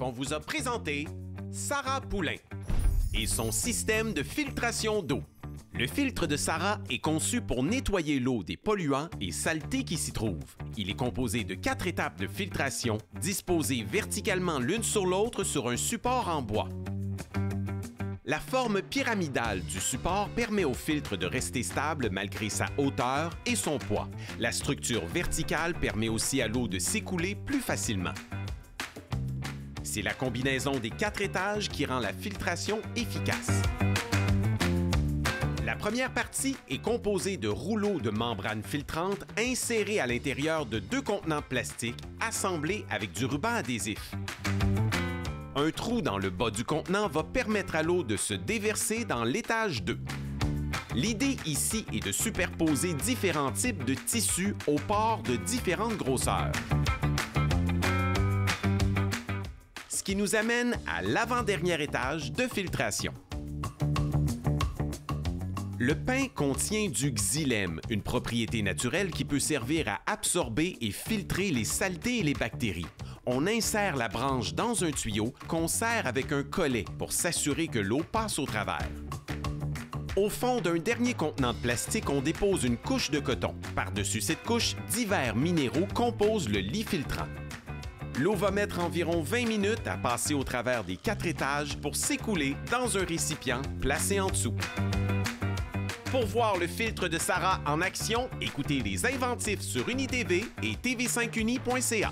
On vous a présenté Sarah Poulain et son système de filtration d'eau. Le filtre de Sarah est conçu pour nettoyer l'eau des polluants et saletés qui s'y trouvent. Il est composé de quatre étapes de filtration disposées verticalement l'une sur l'autre sur un support en bois. La forme pyramidale du support permet au filtre de rester stable malgré sa hauteur et son poids. La structure verticale permet aussi à l'eau de s'écouler plus facilement. C'est la combinaison des quatre étages qui rend la filtration efficace. La première partie est composée de rouleaux de membrane filtrante insérés à l'intérieur de deux contenants plastiques assemblés avec du ruban adhésif. Un trou dans le bas du contenant va permettre à l'eau de se déverser dans l'étage 2. L'idée ici est de superposer différents types de tissus aux pores de différentes grosseurs. Qui nous amène à l'avant-dernier étage de filtration. Le pain contient du xylème, une propriété naturelle qui peut servir à absorber et filtrer les saletés et les bactéries. On insère la branche dans un tuyau qu'on serre avec un collet pour s'assurer que l'eau passe au travers. Au fond d'un dernier contenant de plastique, on dépose une couche de coton. Par-dessus cette couche, divers minéraux composent le lit filtrant. L'eau va mettre environ 20 minutes à passer au travers des quatre étages pour s'écouler dans un récipient placé en dessous. Pour voir le filtre de Sarah en action, écoutez Les Inventifs sur UniTV et tv5uni.ca.